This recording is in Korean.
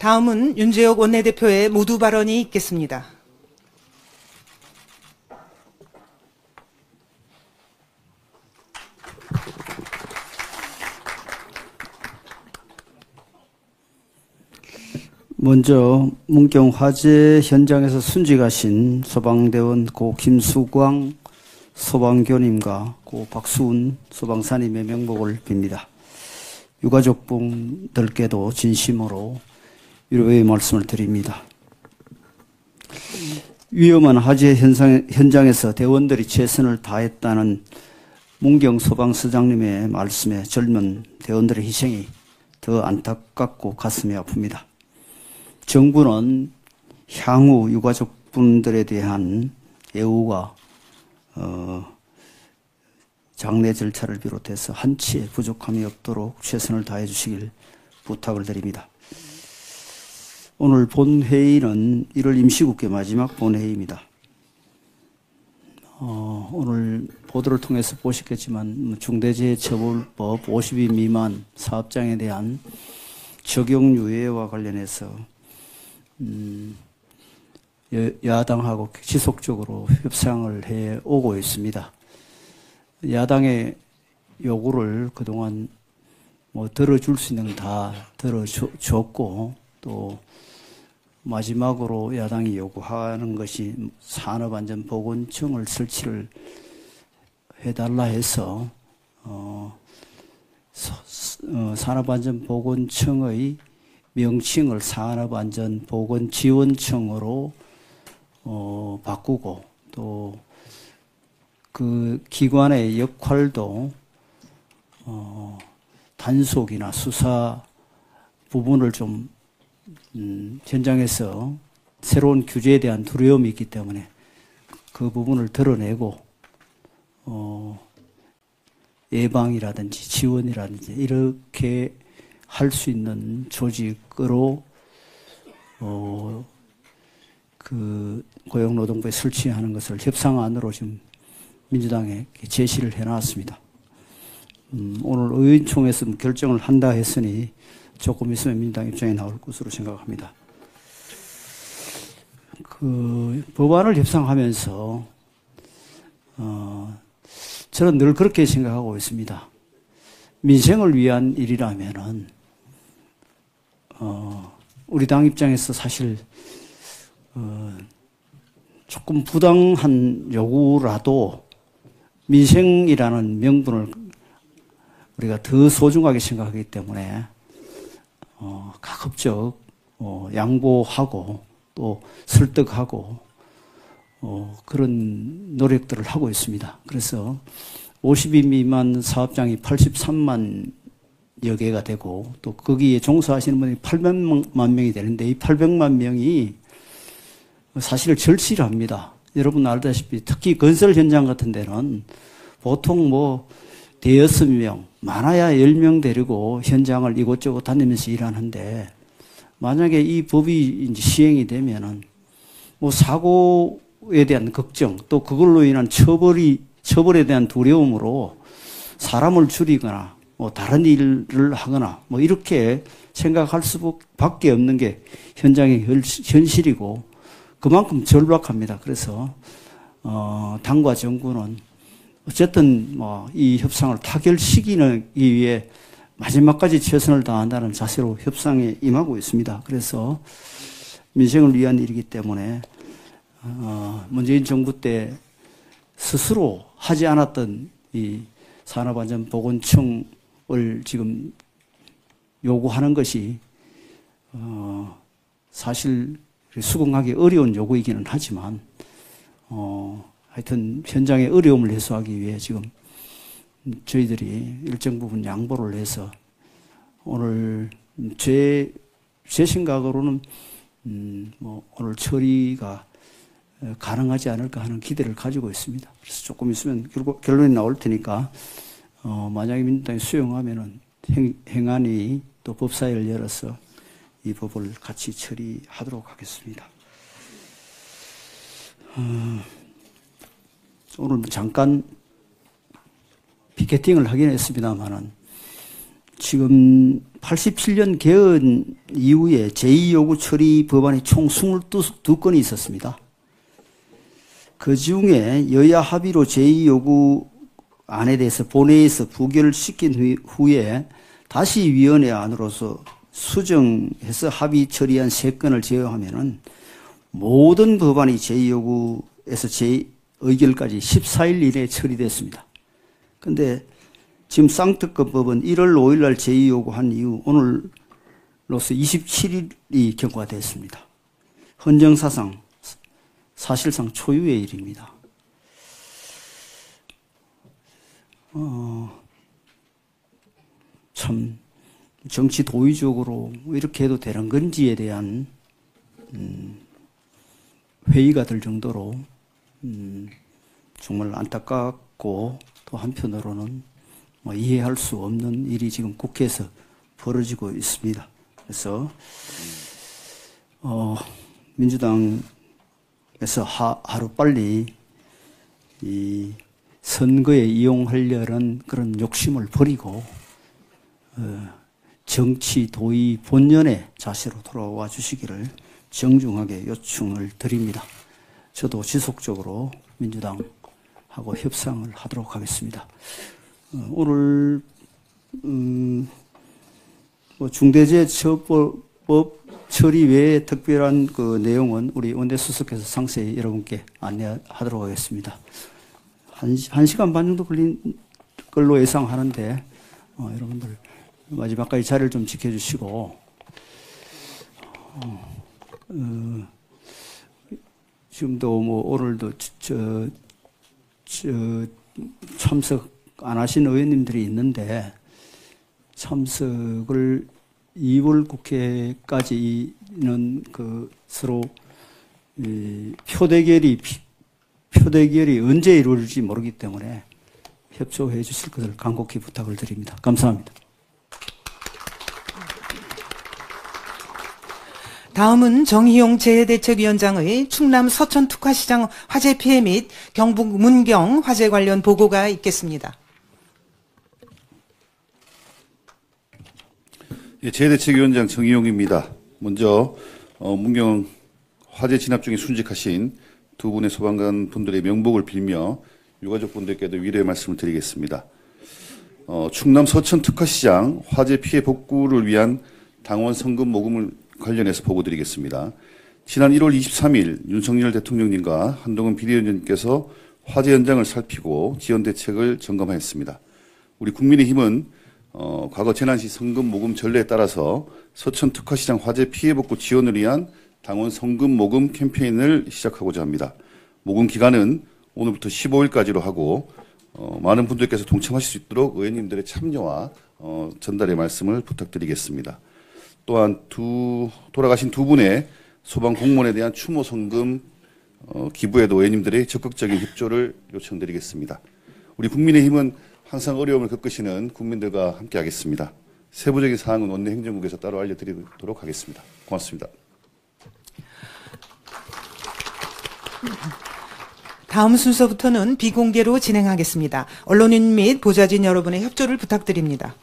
다음은 윤재옥 원내대표의 모두 발언이 있겠습니다. 먼저 문경 화재 현장에서 순직하신 소방대원 고 김수광 소방교님과 고 박수훈 소방사님의 명복을 빕니다. 유가족분들께도 진심으로 위로의 말씀을 드립니다. 위험한 화재 현상, 현장에서 대원들이 최선을 다했다는 문경 소방서장님의 말씀에 젊은 대원들의 희생이 더 안타깝고 가슴이 아픕니다. 정부는 향후 유가족분들에 대한 예우가 어, 장례 절차를 비롯해서 한치의 부족함이 없도록 최선을 다해 주시길 부탁을 드립니다. 오늘 본회의는 1월 임시국회 마지막 본회의입니다. 어, 오늘 보도를 통해서 보셨겠지만 뭐 중대재해처벌법 50인 미만 사업장에 대한 적용 유예와 관련해서 음, 야당하고 지속적으로 협상을 해 오고 있습니다. 야당의 요구를 그동안 뭐 들어줄 수 있는 건다 들어줬고 또 마지막으로 야당이 요구하는 것이 산업안전보건청을 설치를 해달라 해서 어, 어, 산업안전보건청의 명칭을 산업안전보건지원청으로 어, 바꾸고 또 그 기관의 역할도 어, 단속이나 수사 부분을 좀 음, 현장에서 새로운 규제에 대한 두려움이 있기 때문에 그 부분을 드러내고 어, 예방이라든지 지원이라든지 이렇게 할 수 있는 조직으로 어, 그 고용노동부에 설치하는 것을 협상안으로 지금 민주당에 제시를 해놨습니다. 음, 오늘 의원총회에서 결정을 한다 했으니 조금 있으면 민주당 입장에 나올 것으로 생각합니다. 그 법안을 협상하면서 어, 저는 늘 그렇게 생각하고 있습니다. 민생을 위한 일이라면은 어, 우리 당 입장에서 사실 어, 조금 부당한 요구라도 민생이라는 명분을 우리가 더 소중하게 생각하기 때문에 어, 가급적 어, 양보하고 또 설득하고 어, 그런 노력들을 하고 있습니다. 그래서 50인 미만 사업장이 83만 여 개가 되고 또 거기에 종사하시는 분이 800만 명이 되는데 이 800만 명이 사실 절실합니다. 여러분 알다시피 특히 건설 현장 같은 데는 보통 뭐 대여섯 명, 많아야 열 명 데리고 현장을 이곳저곳 다니면서 일하는데 만약에 이 법이 시행이 되면은 뭐 사고에 대한 걱정 또 그걸로 인한 처벌이 처벌에 대한 두려움으로 사람을 줄이거나 뭐 다른 일을 하거나 뭐 이렇게 생각할 수밖에 없는 게 현장의 현실이고 그만큼 절박합니다. 그래서 어, 당과 정부는 어쨌든 뭐 이 협상을 타결시키기 위해 마지막까지 최선을 다한다는 자세로 협상에 임하고 있습니다. 그래서 민생을 위한 일이기 때문에 어, 문재인 정부 때 스스로 하지 않았던 이 산업안전보건청을 지금 요구하는 것이 어, 사실 수긍하기 어려운 요구이기는 하지만 어, 하여튼 현장의 어려움을 해소하기 위해 지금 저희들이 일정 부분 양보를 해서 오늘 제, 제 생각으로는 음, 뭐 오늘 처리가 가능하지 않을까 하는 기대를 가지고 있습니다. 그래서 조금 있으면 결국 결론이 나올 테니까 어, 만약에 민주당이 수용하면은 행, 행안이 또 법사위를 열어서 이 법을 같이 처리하도록 하겠습니다. 어, 오늘 잠깐 피켓팅을 하긴 했습니다만은 지금 87년 개헌 이후에 제2요구 처리 법안이 총 22건이 있었습니다. 그 중에 여야 합의로 제2요구 안에 대해서 본회의에서 부결을 시킨 후- 후에 다시 위원회 안으로서 수정해서 합의 처리한 3건을 제외하면은 모든 법안이 제2요구에서 제 의결까지 14일 이내에 처리됐습니다. 근데 지금 쌍특검법은 1월 5일 날 제2요구한 이후 오늘로서 27일이 경과됐습니다. 헌정사상 사실상 초유의 일입니다. 어, 참 정치 도의적으로 이렇게 해도 되는 건지에 대한 음, 회의가 될 정도로 음, 정말 안타깝고 또 한편으로는 뭐 이해할 수 없는 일이 지금 국회에서 벌어지고 있습니다. 그래서 어, 민주당에서 하, 하루 빨리 이 선거에 이용하려는 그런 욕심을 버리고 어, 정치 도의 본연의 자세로 돌아와 주시기를 정중하게 요청을 드립니다. 저도 지속적으로 민주당하고 협상을 하도록 하겠습니다. 어, 오늘 음, 뭐 중대재해처벌법 처리 외에 특별한 그 내용은 우리 원내수석께서 상세히 여러분께 안내하도록 하겠습니다. 한, 시- 한 시간 반 정도 걸린 걸로 예상하는데 어, 여러분들 마지막까지 자리를 좀 지켜주시고 어, 어, 지금도 뭐 오늘도 저, 저 참석 안 하신 의원님들이 있는데 참석을 2월 국회까지는 그 서로 이 표대결이 피- 표대결이 언제 이루어질지 모르기 때문에 협조해 주실 것을 간곡히 부탁을 드립니다. 감사합니다. 다음은 정희용 재해대책위원장의 충남 서천 특화시장 화재 피해 및 경북 문경 화재 관련 보고가 있겠습니다. 예, 재대책위원장 정의용입니다. 먼저 어, 문경 화재 진압 중에 순직하신 두 분의 소방관 분들의 명복을 빌며 유가족 분들께도 위로의 말씀을 드리겠습니다. 어, 충남 서천 특화시장 화재 피해 복구를 위한 당원 성금 모금을 관련해서 보고드리겠습니다. 지난 1월 23일 윤석열 대통령님과 한동훈 비대위원장님께서 화재 현장을 살피고 지원 대책을 점검하였습니다. 우리 국민의힘은 어, 과거 재난시 성금 모금 전례에 따라서 서천 특화시장 화재 피해 복구 지원을 위한 당원 성금 모금 캠페인을 시작하고자 합니다. 모금 기간은 오늘부터 15일까지로 하고 어, 많은 분들께서 동참하실 수 있도록 의원님들의 참여와 어, 전달의 말씀을 부탁드리겠습니다. 또한 두 돌아가신 두 분의 소방 공무원에 대한 추모 성금 어, 기부에도 의원님들의 적극적인 협조를 요청드리겠습니다. 우리 국민의힘은 항상 어려움을 겪으시는 국민들과 함께하겠습니다. 세부적인 사항은 원내 행정국에서 따로 알려드리도록 하겠습니다. 고맙습니다. 다음 순서부터는 비공개로 진행하겠습니다. 언론인 및 보좌진 여러분의 협조를 부탁드립니다.